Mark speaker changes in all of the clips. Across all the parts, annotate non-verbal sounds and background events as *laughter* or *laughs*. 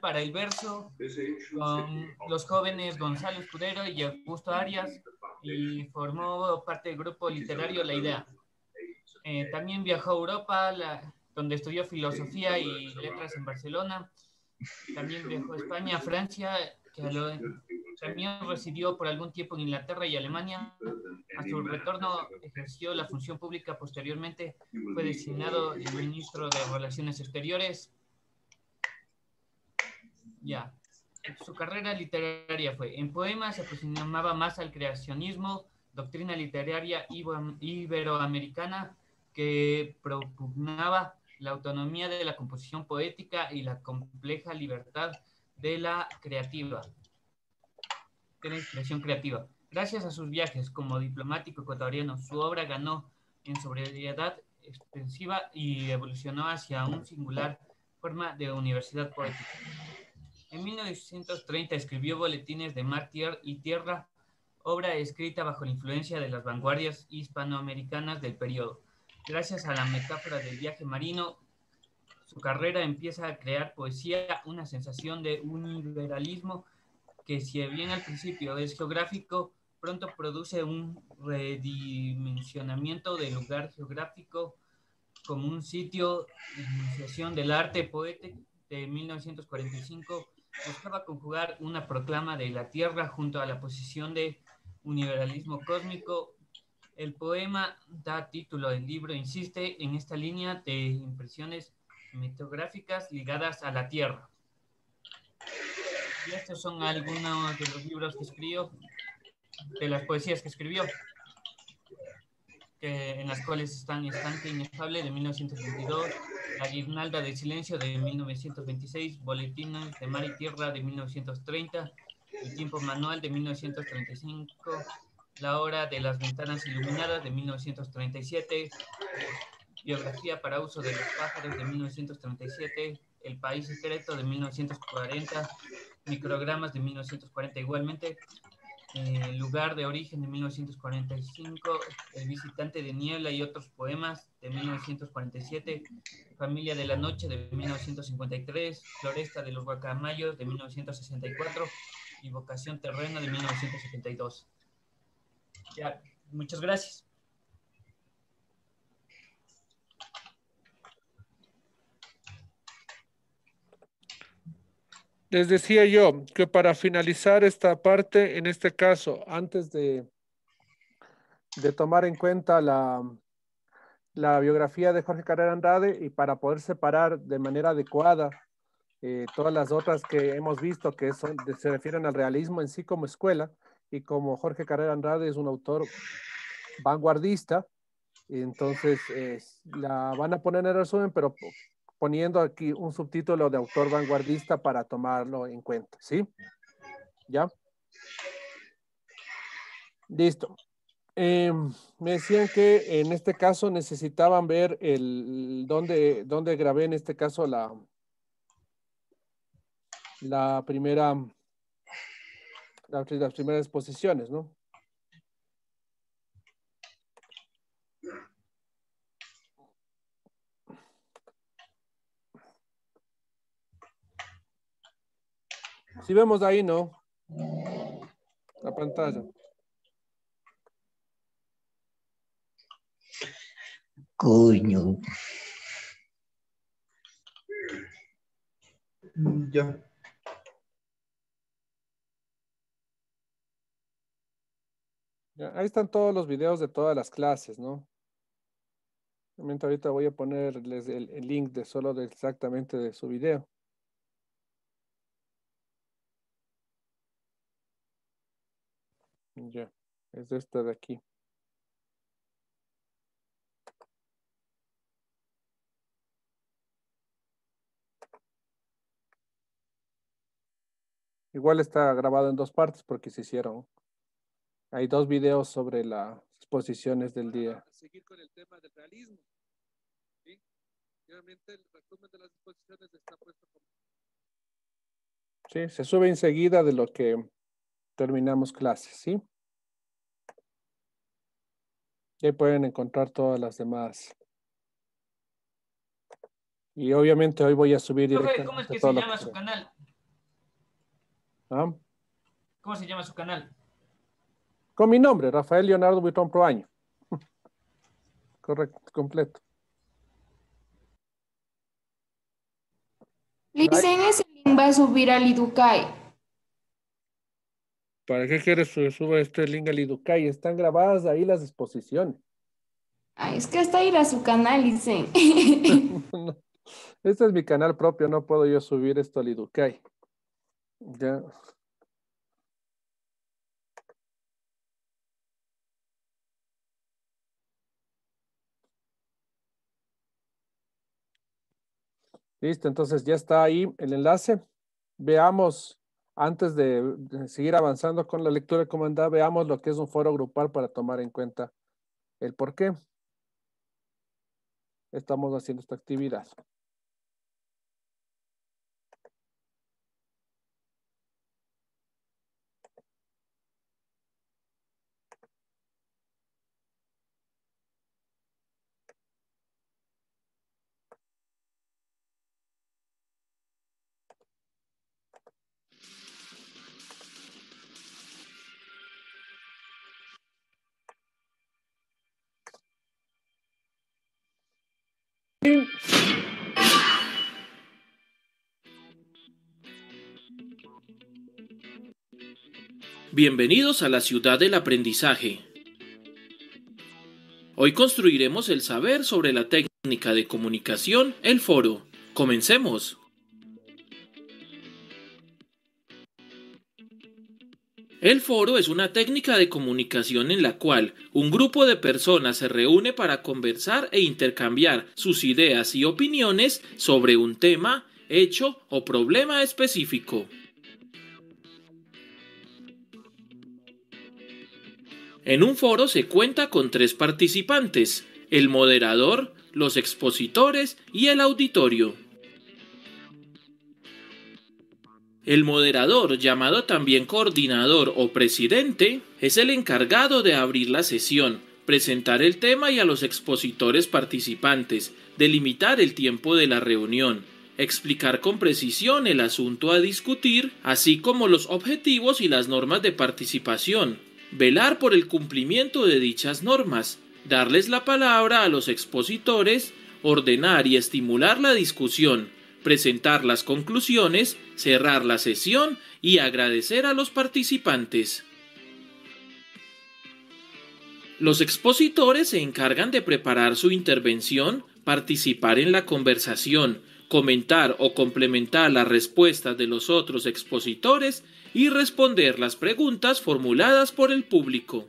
Speaker 1: para el verso con los jóvenes Gonzalo Escudero y Augusto Arias y formó parte del grupo literario La Idea. Eh, también viajó a Europa, donde estudió filosofía y letras en Barcelona. *laughs* También viajó a España, Francia, que también residió por algún tiempo en Inglaterra y Alemania. A su retorno ejerció la función pública. Posteriormente fue designado el ministro de Relaciones Exteriores. Ya. Su carrera literaria fue en poemas, se aproximaba más al creacionismo, doctrina literaria iberoamericana que propugnaba la autonomía de la composición poética y la compleja libertad de la creativa, expresión creativa. Gracias a sus viajes como diplomático ecuatoriano, su obra ganó en sobriedad extensiva y evolucionó hacia una singular forma de universidad poética. En 1930 escribió Boletines de Mar y Tierra, obra escrita bajo la influencia de las vanguardias hispanoamericanas del periodo. Gracias a la metáfora del viaje marino, su carrera empieza a crear poesía, una sensación de universalismo que si bien al principio es geográfico, pronto produce un redimensionamiento del lugar geográfico como un sitio de iniciación del arte poético de 1945 buscaba conjugar una proclama de la Tierra junto a la posición de universalismo cósmico. El poema da título del libro, insiste en esta línea de impresiones metográficas ligadas a la Tierra. Y estos son algunos de los libros que escribió, de las poesías que escribió, en las cuales están Estante Inestable de 1922, La Guirnalda del Silencio de 1926, Boletines de Mar y Tierra de 1930, El Tiempo Manual de 1935, La Hora de las Ventanas Iluminadas de 1937, Biografía para uso de los pájaros de 1937, El País Secreto de 1940, Microgramas de 1940 igualmente, eh, Lugar de Origen de 1945, El Visitante de Niebla y otros poemas de 1947, Familia de la Noche de 1953, Floresta de los Guacamayos de 1964 y Vocación Terrena de 1972. Ya, muchas gracias.
Speaker 2: Les decía yo que para finalizar esta parte, en este caso, antes de, de tomar en cuenta la, la biografía de Jorge Carrera Andrade y para poder separar de manera adecuada eh, todas las otras que hemos visto que son, se refieren al realismo en sí como escuela y como Jorge Carrera Andrade es un autor vanguardista, entonces la van a poner en resumen, pero poniendo aquí un subtítulo de autor vanguardista para tomarlo en cuenta, ¿sí? ¿Ya? Listo. Em, me decían que en este caso necesitaban ver el dónde, dónde grabé en este caso la, la primera, las primeras exposiciones, ¿no? Si vemos ahí, ¿no? La pantalla.
Speaker 3: Coño.
Speaker 2: Ya. ahí están todos los videos de todas las clases, ¿no? Ahorita voy a ponerles el, el link de solo de exactamente de su video. Ya, es esta de aquí. Igual está grabado en dos partes porque se hicieron. Hay dos videos sobre las exposiciones del día. Seguir con el tema del realismo. ¿sí? Realmente el resumen de las exposiciones está puesto como... Sí, se sube enseguida de lo que terminamos clases, ¿sí? Y ahí pueden encontrar todas las demás Y obviamente hoy voy a subir directamente
Speaker 1: ¿cómo es que se llama
Speaker 2: que
Speaker 1: su canal?
Speaker 2: ¿Ah?
Speaker 1: ¿Cómo se llama su canal?
Speaker 2: Con mi nombre, Rafael Leonardo Buitrón Proaño. *laughs* Correcto, completo.
Speaker 4: Dicen ese link va a subir al Idukai.
Speaker 2: ¿Para qué quieres que suba este link al Idukai? Están grabadas ahí las exposiciones.
Speaker 4: Ay, es que hasta ir a su canal, dicen. *laughs*
Speaker 2: No, Este es mi canal propio, no puedo yo subir esto al Idukai. Ya. Listo, entonces ya está ahí el enlace. Veamos, antes de, seguir avanzando con la lectura comandada, veamos lo que es un foro grupal para tomar en cuenta el por qué estamos haciendo esta actividad.
Speaker 5: Bienvenidos a la ciudad del aprendizaje. Hoy construiremos el saber sobre la técnica de comunicación, el foro. Comencemos. El foro es una técnica de comunicación en la cual un grupo de personas se reúne para conversar e intercambiar sus ideas y opiniones sobre un tema, hecho o problema específico. En un foro se cuenta con tres participantes, el moderador, los expositores y el auditorio. El moderador, llamado también coordinador o presidente, es el encargado de abrir la sesión, presentar el tema y a los expositores participantes, delimitar el tiempo de la reunión, explicar con precisión el asunto a discutir, así como los objetivos y las normas de participación, velar por el cumplimiento de dichas normas, darles la palabra a los expositores, ordenar y estimular la discusión, presentar las conclusiones, cerrar la sesión y agradecer a los participantes. Los expositores se encargan de preparar su intervención, participar en la conversación, comentar o complementar las respuestas de los otros expositores y responder las preguntas formuladas por el público.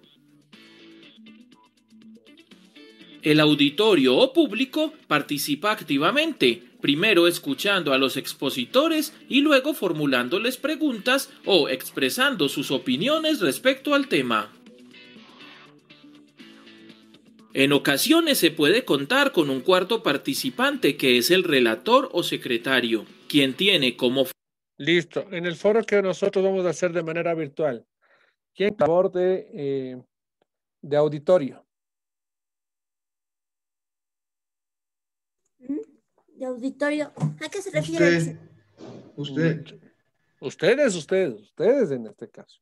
Speaker 5: El auditorio o público participa activamente, primero escuchando a los expositores y luego formulándoles preguntas o expresando sus opiniones respecto al tema. En ocasiones se puede contar con un cuarto participante que es el relator o secretario, quien tiene como
Speaker 2: Listo. En el foro que nosotros vamos a hacer de manera virtual, ¿quién favor de, eh, de auditorio?
Speaker 6: De auditorio. ¿A qué se refiere?
Speaker 7: Usted, usted,
Speaker 2: Ustedes, ustedes, ustedes en este caso.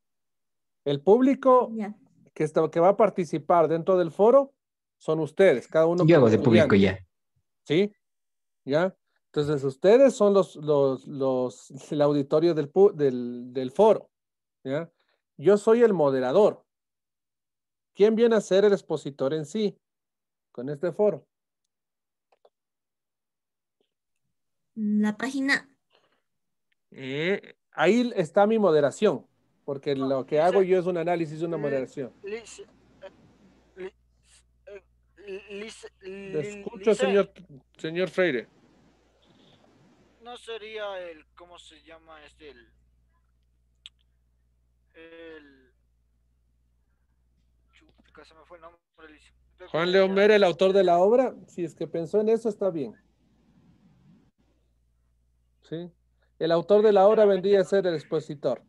Speaker 2: El público
Speaker 6: Ya.
Speaker 2: que, está, que va a participar dentro del foro son ustedes, cada uno.
Speaker 3: Yo hago de público ya.
Speaker 2: ¿Sí? ¿Ya? Entonces, ustedes son los, los, los, el auditorio del, pu- del, del foro. ¿Ya? Yo soy el moderador. ¿Quién viene a ser el expositor en sí con este foro?
Speaker 6: La página.
Speaker 2: Eh, ahí está mi moderación, porque lo que hago yo es un análisis y una moderación.
Speaker 8: Lic- eh, li- eh,
Speaker 2: Le escucho, señor, señor Freire.
Speaker 8: No sería el, ¿cómo se llama este? El, el, se me fue el nombre.
Speaker 2: Juan León Mera, el autor de la obra, si es que pensó en eso, está bien. ¿Sí? El autor de la obra vendría a ser el expositor.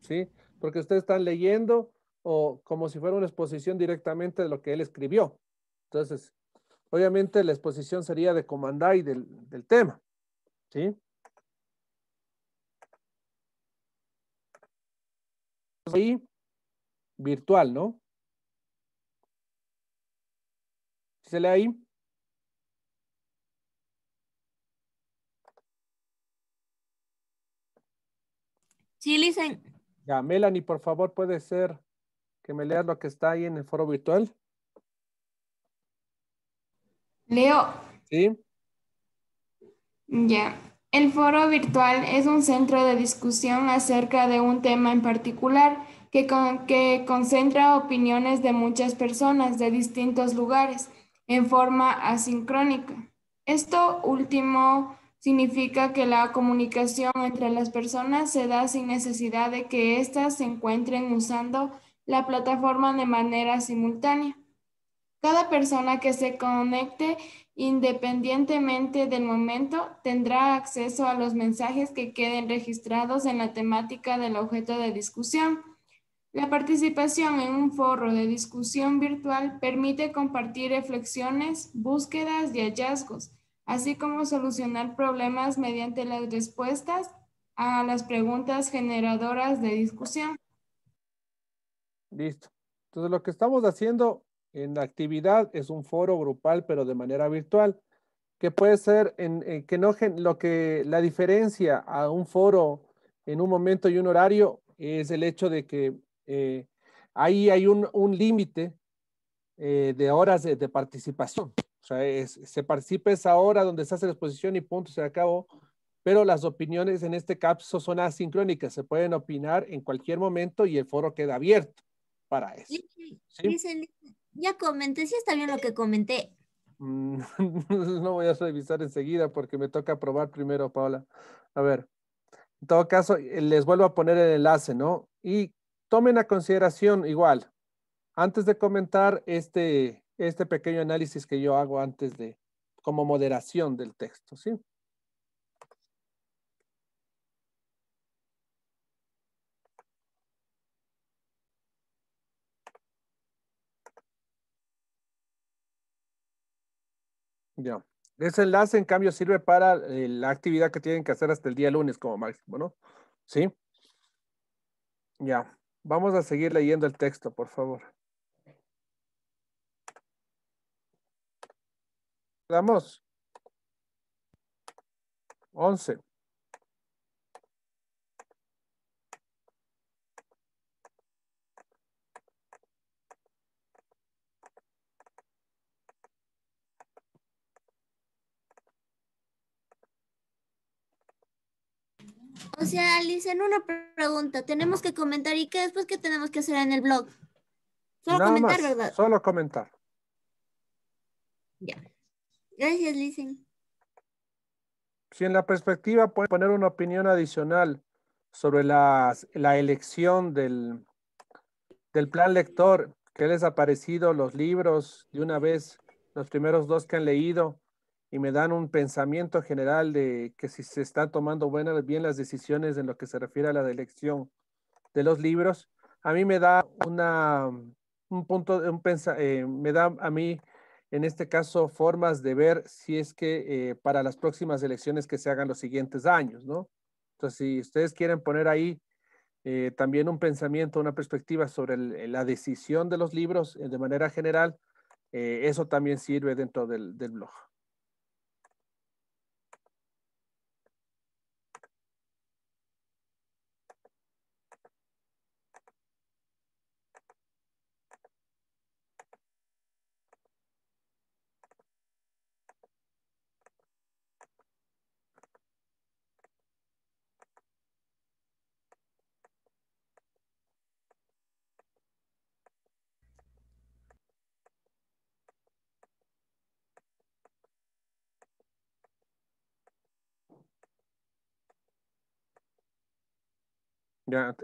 Speaker 2: ¿Sí? Porque ustedes están leyendo o como si fuera una exposición directamente de lo que él escribió. Entonces, Obviamente la exposición sería de Comandai del, del tema, ¿sí? Ahí, virtual, ¿no? ¿Se lee ahí?
Speaker 6: Sí, listen.
Speaker 2: Ya, Melanie, por favor, puede ser que me leas lo que está ahí en el foro virtual.
Speaker 4: Leo,
Speaker 2: ¿Sí?
Speaker 4: ya. El foro virtual es un centro de discusión acerca de un tema en particular que, con- que concentra opiniones de muchas personas de distintos lugares en forma asincrónica. Esto último significa que la comunicación entre las personas se da sin necesidad de que éstas se encuentren usando la plataforma de manera simultánea. Cada persona que se conecte independientemente del momento tendrá acceso a los mensajes que queden registrados en la temática del objeto de discusión. La participación en un foro de discusión virtual permite compartir reflexiones, búsquedas y hallazgos, así como solucionar problemas mediante las respuestas a las preguntas generadoras de discusión.
Speaker 2: Listo. Entonces, lo que estamos haciendo en la actividad es un foro grupal, pero de manera virtual, que puede ser en, en que no lo que la diferencia a un foro en un momento y un horario es el hecho de que eh, ahí hay un, un límite eh, de horas de participación. O sea, es- se participa esa hora donde se hace la exposición y punto, se acabó. Pero las opiniones en este caso son asincrónicas, se pueden opinar en cualquier momento y el foro queda abierto para eso. ¿sí?
Speaker 6: listen. Ya comenté, sí está bien lo que comenté.
Speaker 2: Mm, *laughs* No voy a revisar enseguida porque me toca probar primero, Paula. A ver, en todo caso, eh, les vuelvo a poner el enlace, ¿no? Y tomen a consideración igual, antes de comentar este, este pequeño análisis que yo hago antes de, como moderación del texto, ¿sí? Ya. Ese enlace, en cambio, sirve para eh, la actividad que tienen que hacer hasta el día lunes como máximo, ¿no? ¿Sí? Ya. Vamos a seguir leyendo el texto, por favor. Vamos. 11.
Speaker 6: O sea, listen, una pre- pregunta. Tenemos que comentar y qué después qué tenemos que hacer en el blog. Solo
Speaker 2: Nada
Speaker 6: comentar,
Speaker 2: más,
Speaker 6: ¿verdad?
Speaker 2: Solo comentar.
Speaker 6: Ya. Gracias, listen.
Speaker 2: Si en la perspectiva pueden poner una opinión adicional sobre las- la elección del, del plan lector, ¿qué les ha parecido los libros de una vez, los primeros dos que han leído, y me dan un pensamiento general de que si se están tomando buenas, bien las decisiones en lo que se refiere a la elección de los libros, a mí me da una, un punto, un pensa, eh, me da a mí en este caso, formas de ver si es que eh, para las próximas elecciones que se hagan los siguientes años, ¿no? Entonces, si ustedes quieren poner ahí eh, también un pensamiento, una perspectiva sobre el- la decisión de los libros eh, de manera general, eh, eso también sirve dentro del blog.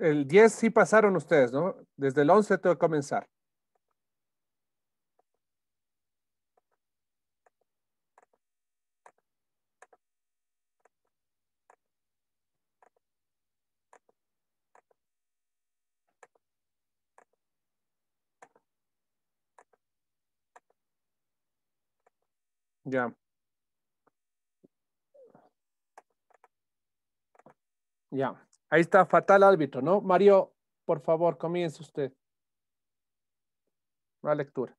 Speaker 2: El 10 sí pasaron ustedes, ¿no? Desde el 11 tengo que comenzar. Ya. Ya. Ahí está, fatal árbitro, ¿no? Mario, por favor, comience usted. La lectura.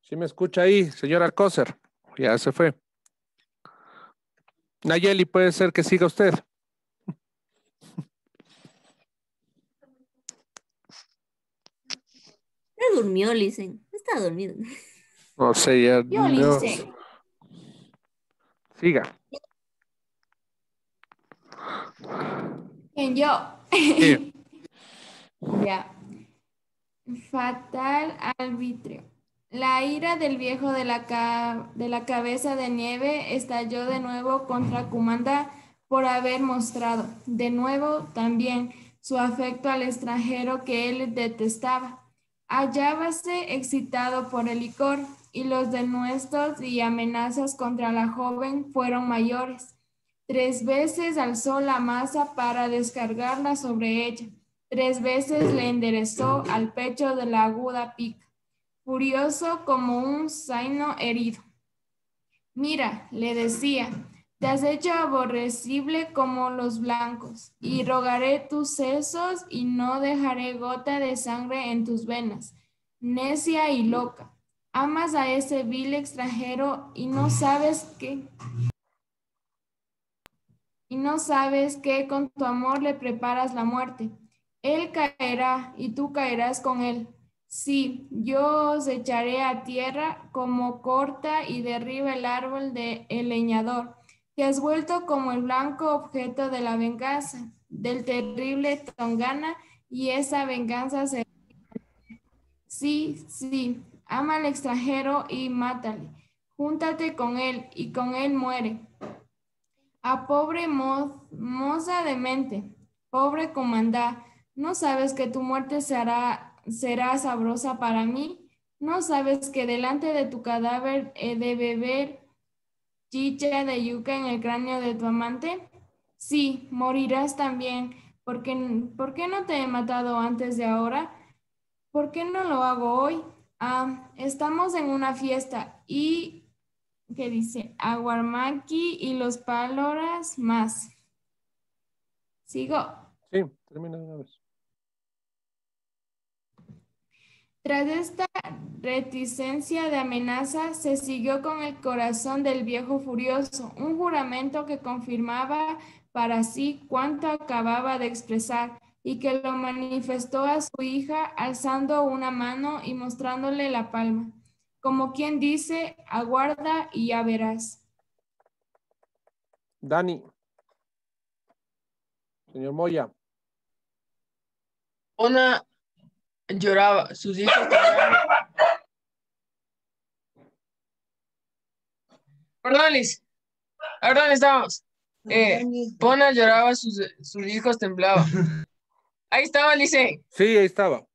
Speaker 2: ¿Sí me escucha ahí, señor Alcócer? Ya se fue. Nayeli, puede ser que siga usted.
Speaker 6: Ya durmió, Lisen. Está dormido.
Speaker 2: No sé, ya.
Speaker 4: Yo,
Speaker 2: no. Siga.
Speaker 4: Bien, yo.
Speaker 2: Sí. *laughs*
Speaker 4: Ya. Fatal arbitrio. La ira del viejo de la, ca- de la cabeza de nieve estalló de nuevo contra Kumanda por haber mostrado, de nuevo también, su afecto al extranjero que él detestaba. Hallábase excitado por el licor y los denuestos y amenazas contra la joven fueron mayores. Tres veces alzó la masa para descargarla sobre ella. Tres veces le enderezó al pecho de la aguda pica, furioso como un zaino herido. Mira, le decía, te has hecho aborrecible como los blancos, y rogaré tus sesos y no dejaré gota de sangre en tus venas. Necia y loca, amas a ese vil extranjero y no sabes qué y no sabes que con tu amor le preparas la muerte. Él caerá y tú caerás con él. Sí, yo os echaré a tierra como corta y derriba el árbol de el leñador. Te has vuelto como el blanco objeto de la venganza del terrible Tongana y esa venganza se... Sí, sí, ama al extranjero y mátale. Júntate con él y con él muere. A pobre mo- moza de mente, pobre comandá, ¿no sabes que tu muerte será, será sabrosa para mí? ¿No sabes que delante de tu cadáver he de beber chicha de yuca en el cráneo de tu amante? Sí, morirás también. ¿Por qué, por qué no te he matado antes de ahora? ¿Por qué no lo hago hoy? Ah, estamos en una fiesta y que dice Aguarmaki y los páloras más. Sigo.
Speaker 2: Sí, termina de una vez.
Speaker 4: Tras esta reticencia de amenaza, se siguió con el corazón del viejo furioso, un juramento que confirmaba para sí cuanto acababa de expresar y que lo manifestó a su hija alzando una mano y mostrándole la palma, como quien dice, aguarda y ya verás.
Speaker 2: Dani. Señor Moya.
Speaker 9: Una lloraba, sus hijos lloraban. Perdón, Liz. ¿A dónde estamos? Eh, Pona lloraba, sus, sus hijos temblaban. Ahí estaba, Lice.
Speaker 2: Sí, ahí estaba.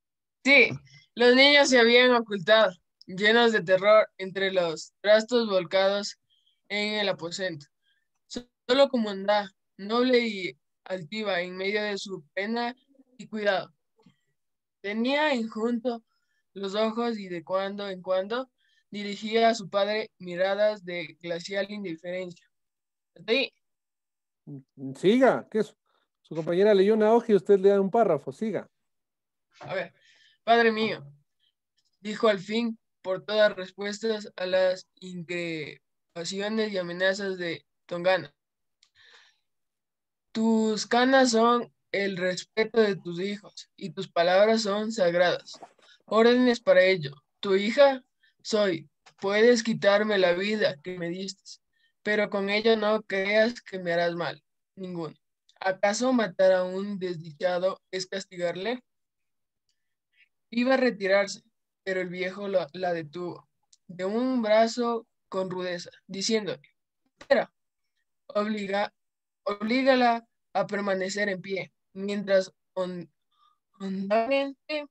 Speaker 9: Sí, los niños se habían ocultado, llenos de terror entre los trastos volcados en el aposento. Solo Comandá, noble y altiva en medio de su pena y cuidado. Tenía enjunto los ojos y de cuando en cuando dirigía a su padre miradas de glacial indiferencia. Ahí.
Speaker 2: Siga. ¿Qué es? Su compañera leyó una hoja y usted le da un párrafo. Siga.
Speaker 9: A ver, padre mío, dijo al fin por todas respuestas a las increpaciones y amenazas de Tongana. Tus canas son el respeto de tus hijos y tus palabras son sagradas. Órdenes para ello. Tu hija soy. Puedes quitarme la vida que me diste, pero con ello no creas que me harás mal. Ninguno. ¿Acaso matar a un desdichado es castigarle? Iba a retirarse, pero el viejo la, detuvo de un brazo con rudeza, diciéndole, espera, obliga, oblígala a permanecer en pie, mientras hon- hondamente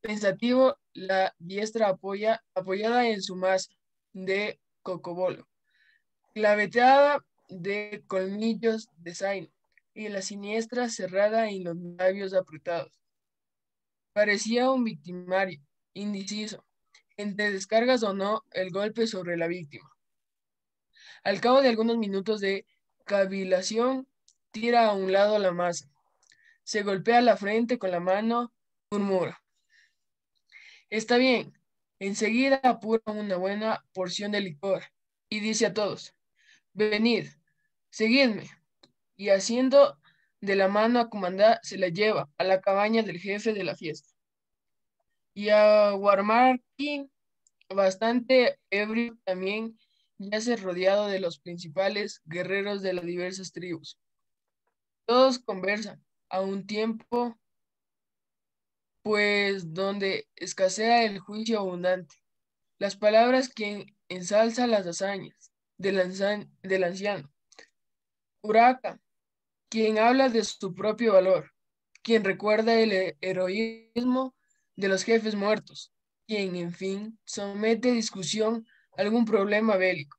Speaker 9: pensativo la diestra apoya, apoyada en su masa, de cocobolo, claveteada de colmillos de zaino y la siniestra cerrada y los labios apretados. Parecía un victimario, indeciso, entre descargas o no el golpe sobre la víctima. Al cabo de algunos minutos de cavilación, tira a un lado la masa, se golpea la frente con la mano, murmura. Está bien, enseguida apura una buena porción de licor y dice a todos, venid, seguidme. Y haciendo de la mano a comandar, se la lleva a la cabaña del jefe de la fiesta. Y a Guarmarqui, bastante ebrio, también yace rodeado de los principales guerreros de las diversas tribus. Todos conversan a un tiempo, pues donde escasea el juicio abundante. Las palabras quien ensalza las hazañas del, anciano. Uraca, quien habla de su propio valor, quien recuerda el he- heroísmo de los jefes muertos, quien, en fin, somete a discusión algún problema bélico.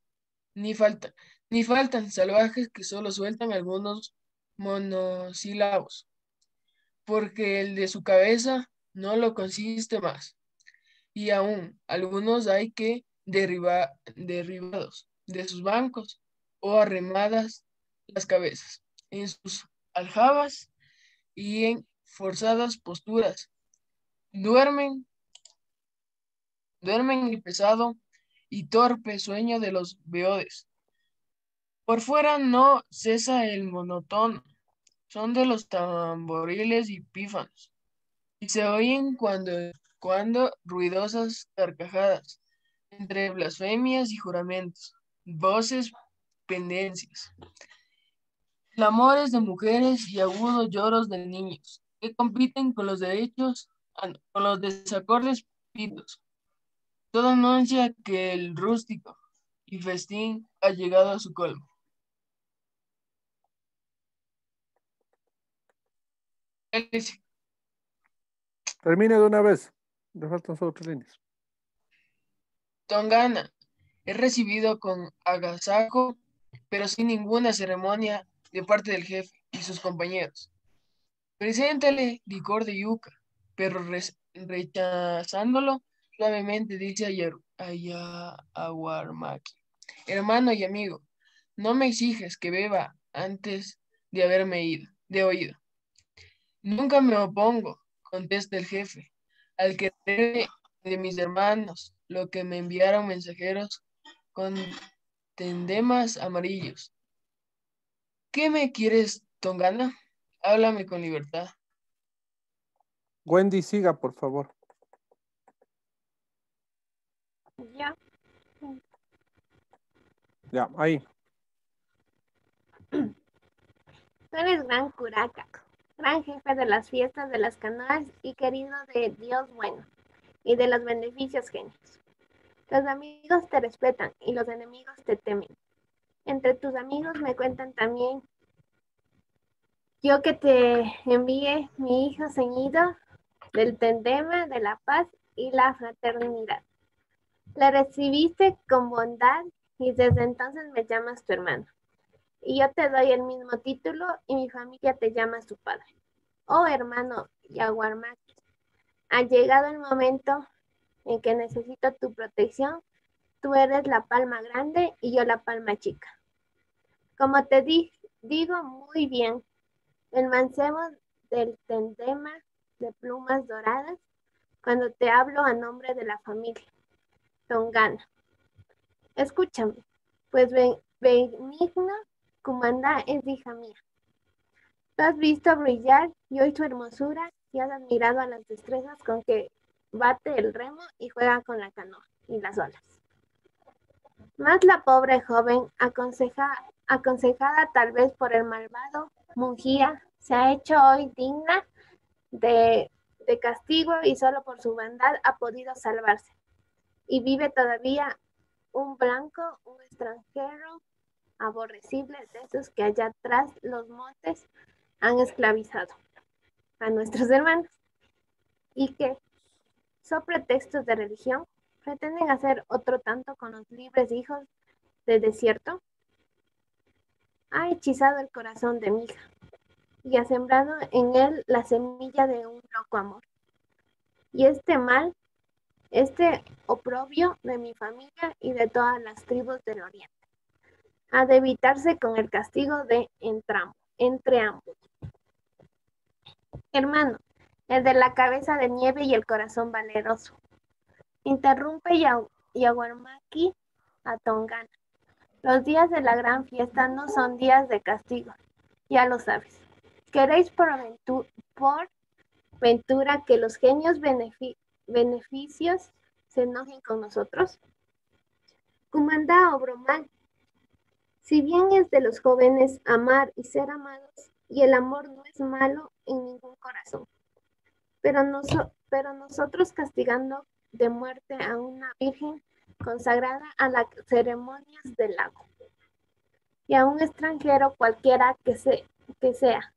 Speaker 9: Ni, falta, ni faltan salvajes que solo sueltan algunos monosílabos, porque el de su cabeza no lo consiste más. Y aún algunos hay que derriba- derribados de sus bancos o arremadas las cabezas en sus aljabas y en forzadas posturas. Duermen, duermen el pesado y torpe sueño de los beodes. Por fuera no cesa el monótono, son de los tamboriles y pífanos, y se oyen cuando, cuando ruidosas carcajadas, entre blasfemias y juramentos, voces pendencias, clamores de mujeres y agudos lloros de niños, que compiten con los derechos, ah, con los desacordes pitos. Todo anuncia que el rústico y festín ha llegado a su colmo. Él dice,
Speaker 2: Termine de una vez. Le faltan solo tres líneas.
Speaker 9: Tongana es recibido con agasajo, pero sin ninguna ceremonia de parte del jefe y sus compañeros. Preséntale licor de yuca, pero rechazándolo suavemente dice a, Yer- a Ya- a Guarmaki, hermano y amigo, no me exiges que beba antes de haberme ido, de oído. Nunca me opongo, contesta el jefe, al querer de mis hermanos, lo que me enviaron mensajeros con tendemas amarillos. ¿Qué me quieres, Tongana? Háblame con libertad.
Speaker 2: Wendy, siga, por favor.
Speaker 10: Ya.
Speaker 2: Ya, ahí.
Speaker 10: Tú eres gran curaca, gran jefe de las fiestas de las canoas y querido de Dios bueno y de los beneficios genios. Los amigos te respetan y los enemigos te temen. Entre tus amigos me cuentan también yo que te envíe mi hijo ceñido del tendema, de la paz y la fraternidad. Le recibiste con bondad y desde entonces me llamas tu hermano. Y yo te doy el mismo título y mi familia te llama su padre. Oh hermano Yaguarmaki, ha llegado el momento en que necesito tu protección. Tú eres la palma grande y yo la palma chica. Como te di- digo muy bien, el mancebo del tendema de plumas doradas, cuando te hablo a nombre de la familia, Tongana. Escúchame, pues Ben- Benigna Kumanda es hija mía. Tú has visto brillar y hoy su hermosura y has admirado a las destrezas con que bate el remo y juega con la canoa y las olas. Más la pobre joven, aconseja- aconsejada tal vez por el malvado Mungía, se ha hecho hoy digna de, de castigo y solo por su bondad ha podido salvarse. Y vive todavía un blanco, un extranjero aborrecible de esos que allá atrás los montes han esclavizado a nuestros hermanos y que son pretextos de religión ¿Pretenden hacer otro tanto con los libres hijos del desierto? Ha hechizado el corazón de mi hija y ha sembrado en él la semilla de un loco amor. Y este mal, este oprobio de mi familia y de todas las tribus del oriente, ha de evitarse con el castigo de entramo, entre ambos. Hermano, el de la cabeza de nieve y el corazón valeroso. Interrumpe Yaguarmaki a Tongana. Los días de la gran fiesta no son días de castigo, ya lo sabes. ¿Queréis por, ventura que los genios beneficios se enojen con nosotros? Comanda obró mal. Si bien es de los jóvenes amar y ser amados, y el amor no es malo en ningún corazón, pero, nosotros castigando de muerte a una virgen consagrada a las ceremonias del lago y a un extranjero cualquiera que, se, que sea,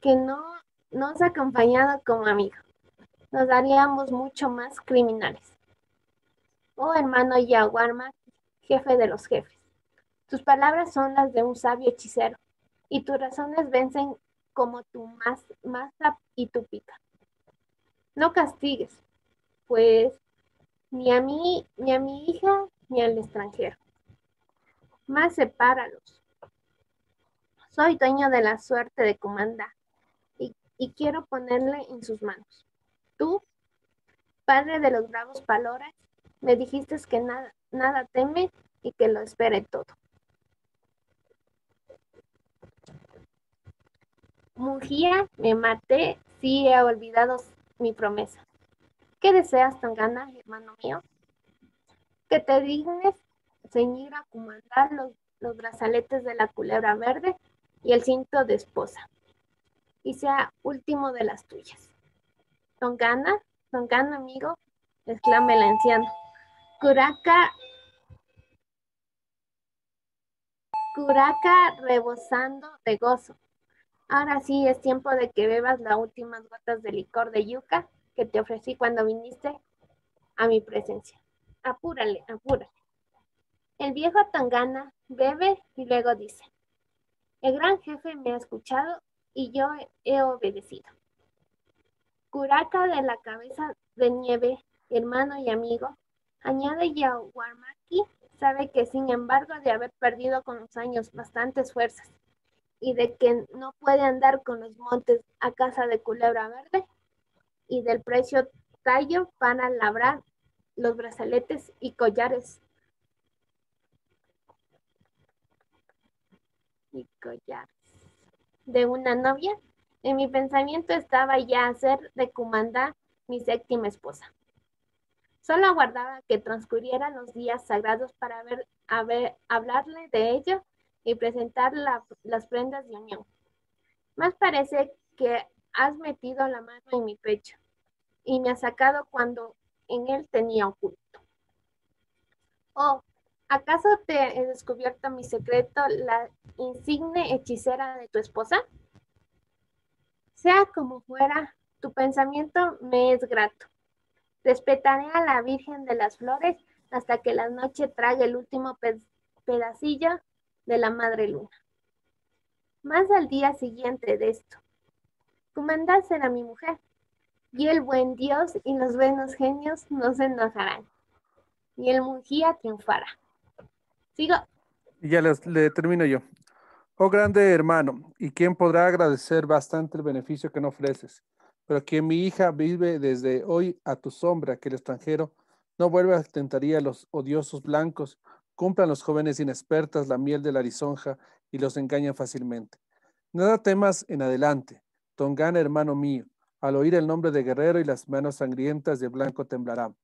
Speaker 10: que no nos ha acompañado como amigo. Nos daríamos mucho más criminales. Oh hermano Yaguarma, jefe de los jefes, tus palabras son las de un sabio hechicero, y tus razones vencen como tu masa y tu pica. No castigues, pues ni a mí, ni a mi hija, ni al extranjero. Más sepáralos. Soy dueño de la suerte de comandar y, quiero ponerle en sus manos. Tú, padre de los bravos palores, me dijiste que nada, nada teme y que lo espere todo. Mugía, me maté, si he olvidado mi promesa. ¿Qué deseas, Tangana, hermano mío? Que te dignes ceñir a comandar los, los brazaletes de la culebra verde y el cinto de esposa, y sea último de las tuyas. Tongana, Tongana, amigo, exclama el anciano. Curaca, Curaca rebosando de gozo. Ahora sí es tiempo de que bebas las últimas gotas de licor de yuca que te ofrecí cuando viniste a mi presencia. Apúrale, apúrale. El viejo Tangana bebe y luego dice, el gran jefe me ha escuchado y yo he obedecido. Curaca de la cabeza de nieve, hermano y amigo, añade Yaguarmaki, sabe que sin embargo de haber perdido con los años bastantes fuerzas y de que no puede andar con los montes a casa de culebra verde, y del precio tallo para labrar los brazaletes y collares. Y collares de una novia. En mi pensamiento estaba ya hacer de comandar mi séptima esposa. Solo aguardaba que transcurrieran los días sagrados para ver, hablarle de ello y presentar las prendas de unión. Más parece que has metido la mano en mi pecho y me has sacado cuando en él tenía oculto. Oh, ¿acaso te he descubierto mi secreto, la insigne hechicera de tu esposa? Sea como fuera, tu pensamiento me es grato. Respetaré a la Virgen de las Flores hasta que la noche trague el último pedacillo de la Madre Luna. Más al día siguiente de esto, Comandad será mi mujer, y el buen Dios y los buenos genios no se enojarán, y el Mungía triunfará. Sigo.
Speaker 2: Ya le termino yo. Oh grande hermano, ¿y quién podrá agradecer bastante el beneficio que no ofreces? Pero que mi hija vive desde hoy a tu sombra, que el extranjero no vuelva a tentaría a los odiosos blancos, cumplan los jóvenes inexpertas la miel de la lisonja y los engañan fácilmente. Nada temas en adelante, Tongana, hermano mío, al oír el nombre de guerrero y las manos sangrientas de blanco temblarán.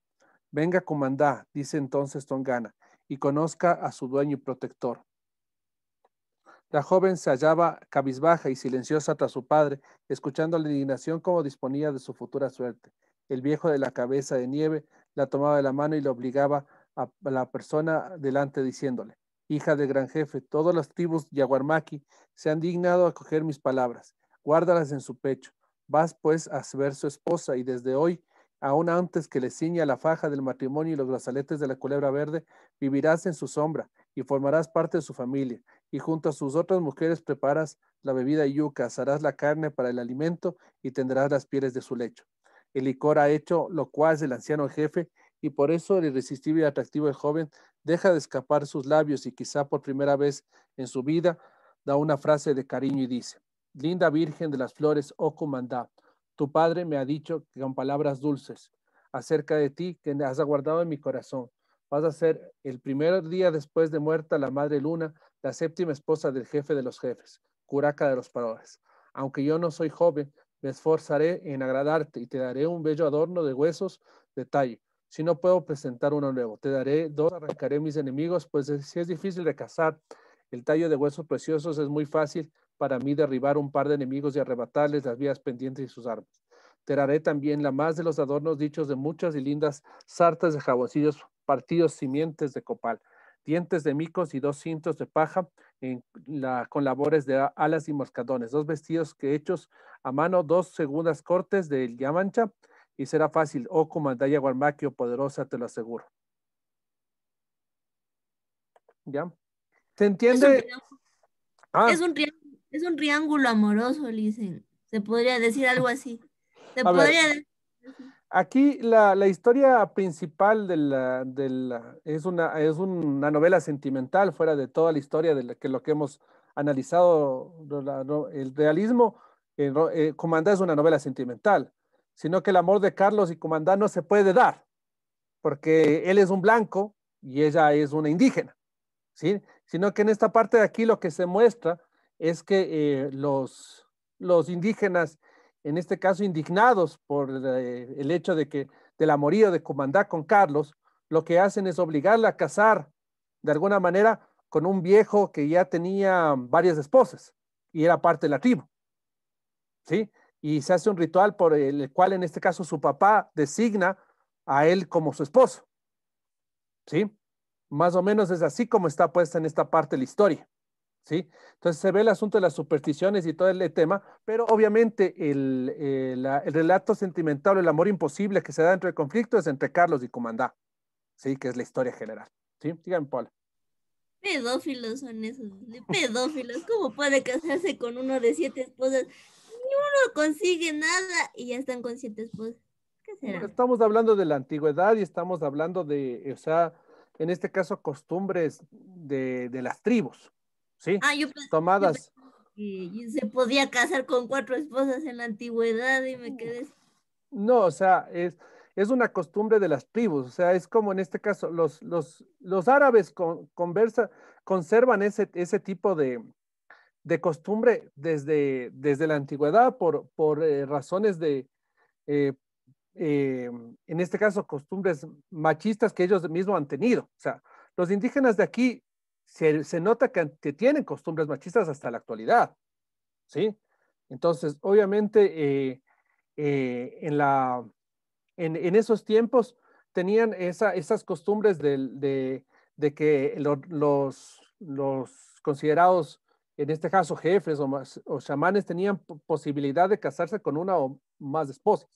Speaker 2: Venga, comandá, dice entonces Tongana, y conozca a su dueño y protector. La joven se hallaba cabizbaja y silenciosa tras su padre, escuchando la indignación como disponía de su futura suerte. El viejo de la cabeza de nieve la tomaba de la mano y le obligaba a la persona delante diciéndole, hija del gran jefe, todas las tribus yaguarmaki se han dignado a acoger mis palabras guárdalas en su pecho. Vas pues a ver su esposa y desde hoy aún antes que le ciña la faja del matrimonio y los brazaletes de la culebra verde, vivirás en su sombra y formarás parte de su familia, y junto a sus otras mujeres preparas la bebida yuca, asarás la carne para el alimento y tendrás las pieles de su lecho. El licor ha hecho lo cual el anciano jefe, y por eso el irresistible y atractivo del joven deja de escapar sus labios y quizá por primera vez en su vida da una frase de cariño y dice, Linda Virgen de las Flores, oh comandá, tu padre me ha dicho con palabras dulces acerca de ti que has aguardado en mi corazón. Vas a ser el primer día después de muerta la madre luna, la séptima esposa del jefe de los jefes, curaca de los padres. Aunque yo no soy joven, me esforzaré en agradarte y te daré un bello adorno de huesos de tallo. Si no puedo presentar uno nuevo, te daré dos, arrancaré mis enemigos, pues si es difícil de cazar el tallo de huesos preciosos, es muy fácil para mí derribar un par de enemigos y arrebatarles las vías pendientes y sus armas. Te daré también la más de los adornos dichos de muchas y lindas sartas de jaboncillos, partidos simientes de copal, dientes de micos y dos cintos de paja con labores de alas y moscadones, dos vestidos que hechos a mano, dos segundas cortes de yamancha, y será fácil, oh comandaya Guarmaquio poderosa, te lo aseguro. ¿Ya? ¿Se entiende?
Speaker 6: Ah. Es un, es un triángulo amoroso, dicen. Se podría decir algo así. Se podría decir
Speaker 2: Aquí la, la, historia principal de la, de la, es, una, es una novela sentimental fuera de toda la historia de la, que lo que hemos analizado, el realismo, eh, eh, Comandá es una novela sentimental, sino que el amor de Carlos y Comandá no se puede dar, porque él es un blanco y ella es una indígena, ¿sí? Sino que en esta parte de aquí lo que se muestra es que eh, los, los indígenas en este caso indignados por eh, el hecho de que del amorío de Comandá con Carlos, lo que hacen es obligarla a casar de alguna manera con un viejo que ya tenía varias esposas y era parte de la tribu. ¿Sí? Y se hace un ritual por el cual en este caso su papá designa a él como su esposo. ¿Sí? Más o menos es así como está puesta en esta parte de la historia. ¿sí? Entonces se ve el asunto de las supersticiones y todo el tema, pero obviamente el, eh, el relato sentimental, el amor imposible que se da dentro del conflicto es entre Carlos y Comandá, ¿sí? Que es la historia general, ¿sí? Díganme, Paula.
Speaker 6: Pedófilos son esos, pedófilos. ¿Cómo puede casarse con uno de siete esposas? Ni uno consigue nada y ya están con siete esposas. ¿Qué será?
Speaker 2: Estamos hablando de la antigüedad y estamos hablando de, o sea, en este caso, costumbres de, de las tribus, ¿sí?
Speaker 6: Ah,
Speaker 2: tomadas.
Speaker 6: y se podía casar con cuatro esposas en la antigüedad y me quedé.
Speaker 2: No, o sea, es, es una costumbre de las tribus, o sea, es como en este caso, los, los, los árabes conversa, conservan ese, ese tipo de, de costumbre desde, desde la antigüedad por, por eh, razones de, eh, eh, en este caso, costumbres machistas que ellos mismos han tenido. O sea, los indígenas de aquí se, nota que, tienen costumbres machistas hasta la actualidad, ¿sí? Entonces, obviamente, en, la, en, esos tiempos tenían esa, esas costumbres de, de, que los, los considerados, en este caso jefes o, chamanes, tenían posibilidad de casarse con una o más esposas.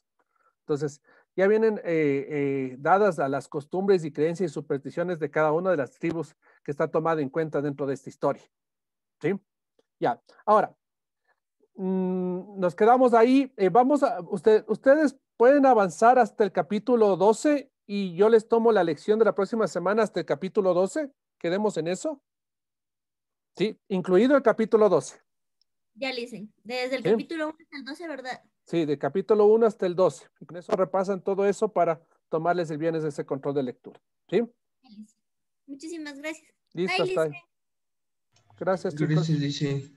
Speaker 2: Entonces, ya vienen eh, eh, dadas a las costumbres y creencias y supersticiones de cada una de las tribus que está tomada en cuenta dentro de esta historia. ¿Sí? Ya. Ahora, mm, nos quedamos ahí. Eh, vamos a, usted, ustedes pueden avanzar hasta el capítulo 12 y yo les tomo la lección de la próxima semana hasta el capítulo 12. Quedemos en eso. Sí, incluido el capítulo 12.
Speaker 6: Ya le hice. Desde el capítulo 1 hasta el 12, ¿verdad?
Speaker 2: Sí, de capítulo 1 hasta el 12. Y con eso repasan todo eso para tomarles el viernes ese control de lectura. ¿Sí?
Speaker 6: Muchísimas gracias.
Speaker 2: Listo, está ahí. Gracias, chicos.
Speaker 7: Gracias, dice.